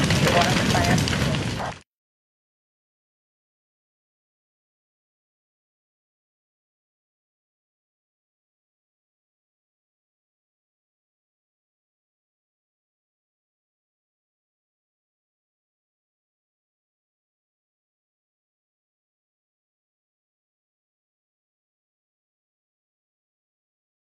the water fire.